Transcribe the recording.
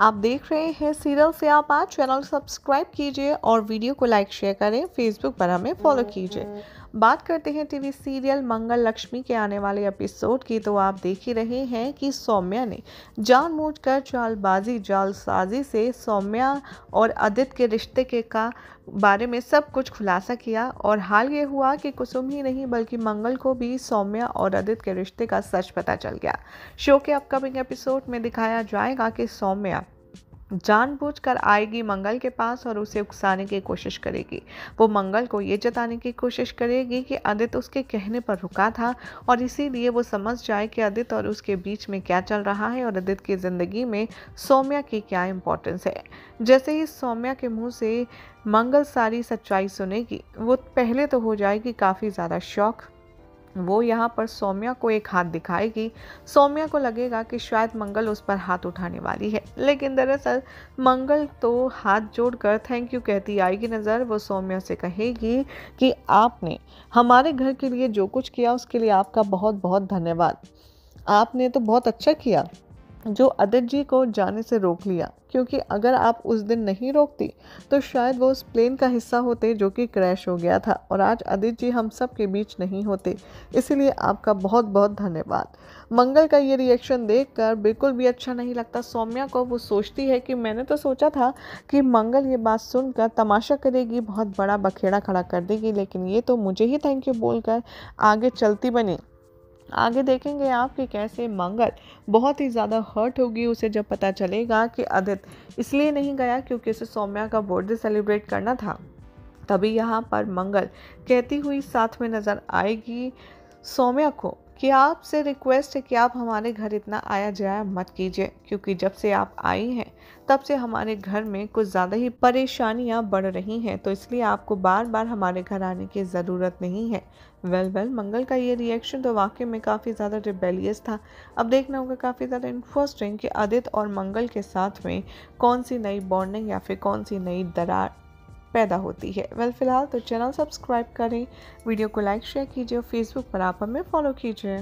आप देख रहे हैं सीरियल से आप आज चैनल सब्सक्राइब कीजिए और वीडियो को लाइक, शेयर करें। फेसबुक पर हमें फॉलो कीजिए। बात करते हैं टीवी सीरियल मंगल लक्ष्मी के आने वाले एपिसोड की तो आप देख ही रहे हैं कि सौम्या ने जानबूझकर चालबाजी, जालसाजी से सौम्या और आदित्य के रिश्ते के का बारे में सब कुछ खुलासा किया और हाल ये हुआ कि कुसुम ही नहीं, बल्कि मंगल को भी सौम्या और आदित्य के रिश्ते का सच पता चल गया। शो के अपकमिंग एपिसोड में दिखाया जाएगा कि सौम्या जानबूझकर आएगी मंगल के पास और उसे उकसाने की कोशिश करेगी। वो मंगल को ये जताने की कोशिश करेगी कि आदित्य उसके कहने पर रुका था और इसीलिए वो समझ जाए कि आदित्य और उसके बीच में क्या चल रहा है और आदित्य की ज़िंदगी में सौम्या की क्या इम्पोर्टेंस है। जैसे ही सौम्या के मुँह से मंगल सारी सच्चाई सुनेगी, वो पहले तो हो जाएगी काफ़ी ज़्यादा शौक वो यहाँ पर सौम्या को एक हाथ दिखाएगी। सौम्या को लगेगा कि शायद मंगल उस पर हाथ उठाने वाली है। लेकिन दरअसल मंगल तो हाथ जोड़कर थैंक यू कहती आएगी नज़र। वो सौम्या से कहेगी कि आपने हमारे घर के लिए जो कुछ किया, उसके लिए आपका बहुत बहुत धन्यवाद। आपने तो बहुत अच्छा किया। जो आदित्य जी को जाने से रोक लिया, क्योंकि अगर आप उस दिन नहीं रोकती तो शायद वो उस प्लेन का हिस्सा होते जो कि क्रैश हो गया था। और आज अदित जी हम सब के बीच नहीं होते, इसीलिए आपका बहुत बहुत धन्यवाद। मंगल का ये रिएक्शन देखकर बिल्कुल भी अच्छा नहीं लगता। सौम्या को वो सोचती है कि मैंने तो सोचा था कि मंगल ये बात सुनकर तमाशा करेगी, बहुत बड़ा बखेड़ा खड़ा कर देगी, लेकिन ये तो मुझे ही थैंक यू बोलकर आगे चलती बनी। आगे देखेंगे आप कि कैसे मंगल। बहुत ही ज़्यादा हर्ट होगी उसे जब पता चलेगा कि आदित्य इसलिए नहीं गया क्योंकि उसे सौम्या का बर्थडे सेलिब्रेट करना था। तभी यहाँ पर मंगल कहती हुई साथ में नज़र आएगी सौम्या को। कि आपसे रिक्वेस्ट है कि आप हमारे घर इतना आया जाया मत कीजिए, क्योंकि जब से आप आई हैं, तब से हमारे घर में कुछ ज़्यादा ही परेशानियाँ बढ़ रही हैं। तो इसलिए आपको बार बार हमारे घर आने की ज़रूरत नहीं है। वेल वेल मंगल का ये रिएक्शन तो वाकई में काफ़ी ज़्यादा रिबेलियस था। अब देखना होगा काफ़ी ज़्यादा इंटरेस्टिंग कि आदित्य और मंगल के साथ में कौन सी नई बॉन्डिंग या फिर कौन सी नई दरार पैदा होती है वेल फ़िलहाल तो चैनल सब्सक्राइब करें वीडियो को लाइक शेयर कीजिए और फेसबुक पर आप हमें फॉलो कीजिए.